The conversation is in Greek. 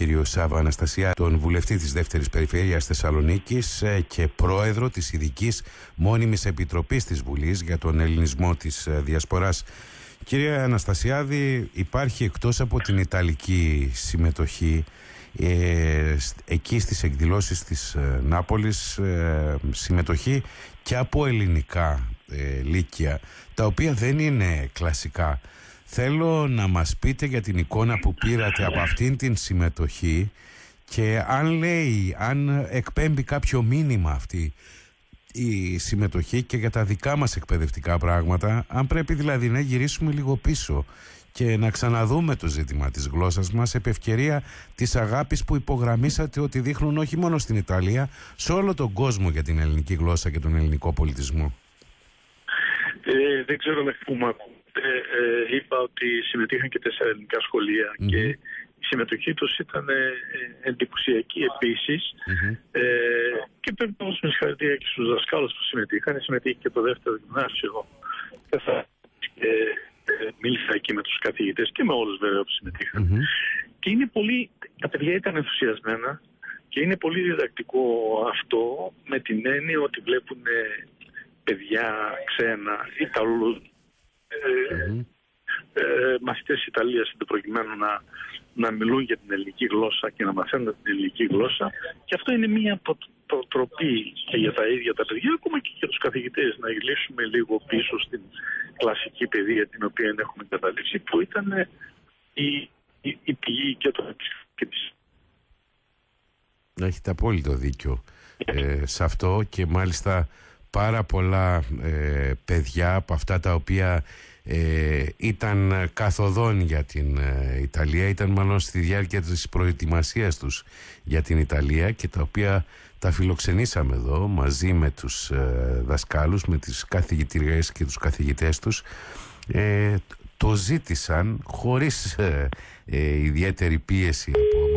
κύριο Σάβα Αναστασία, τον βουλευτή της Δεύτερης Περιφέρειας Θεσσαλονίκης ε, και πρόεδρο της ειδικής Μόνιμης Επιτροπής της Βουλής για τον ελληνισμό της ε, Διασποράς. Κύριε Αναστασιάδη, υπάρχει εκτός από την Ιταλική συμμετοχή ε, εκεί στις εκδηλώσεις της ε, Νάπολης ε, συμμετοχή και από ελληνικά ε, λύκεια τα οποία δεν είναι κλασικά θέλω να μας πείτε για την εικόνα που πήρατε από αυτήν την συμμετοχή και αν λέει, αν εκπέμπει κάποιο μήνυμα αυτή η συμμετοχή και για τα δικά μας εκπαιδευτικά πράγματα αν πρέπει δηλαδή να γυρίσουμε λίγο πίσω και να ξαναδούμε το ζήτημα της γλώσσας μας επ' ευκαιρία της αγάπης που υπογραμμίσατε ότι δείχνουν όχι μόνο στην Ιταλία, σε όλο τον κόσμο για την ελληνική γλώσσα και τον ελληνικό πολιτισμό. Ε, δεν ξέρω μέχρι πού μου ακούτε. Ε, είπα ότι συμμετείχαν και τέσσερα ελληνικά και η συμμετοχή τους ήταν ε, εντυπωσιακή Ε, και πρέπει να δώσουμε συγχαρητήρια και στους δασκάλους που συμμετείχαν. Συμμετείχε και το δεύτερο γυμνάσιο. Και μίλησα εκεί με τους καθηγητές και με όλους βέβαια που συμμετειχαν Και είναι πολύ, τα παιδιά ήταν ενθουσιασμένα και είναι πολύ διδακτικό αυτό με την έννοια ότι βλέπουν παιδιά ξένα, Ιταλούς, ε, ε, μαθητές Ιταλίας προκειμένου να, να μιλούν για την ελληνική γλώσσα και να μαθαίνουν την ελληνική γλώσσα. Και αυτό είναι μια προτροπή και για τα ίδια τα παιδιά ακόμα και για τους καθηγητές. Να γλύσουμε λίγο πίσω στην κλασική παιδεία την οποία έχουμε καταλήξει που ήταν η, η, η πηγή και το και της Έχετε απόλυτο δίκιο ε, σε αυτό και μάλιστα πάρα πολλά ε, παιδιά από αυτά τα οποία ε, ήταν καθοδόν για την ε, Ιταλία. Ήταν μάλλον στη διάρκεια της προετοιμασίας τους για την Ιταλία και τα οποία τα φιλοξενήσαμε εδώ μαζί με τους ε, δασκάλους, με τις καθηγητριές και τους καθηγητές τους. Το ζήτησαν χωρίς ιδιαίτερη πίεση από